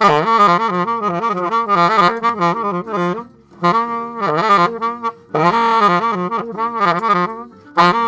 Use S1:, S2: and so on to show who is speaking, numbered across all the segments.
S1: Ah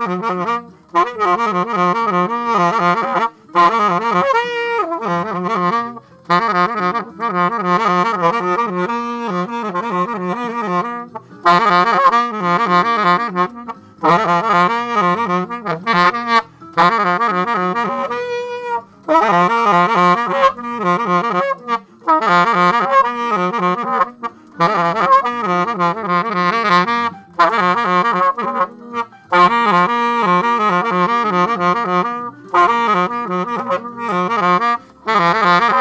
S1: Ha ha ha ha!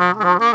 S1: Ah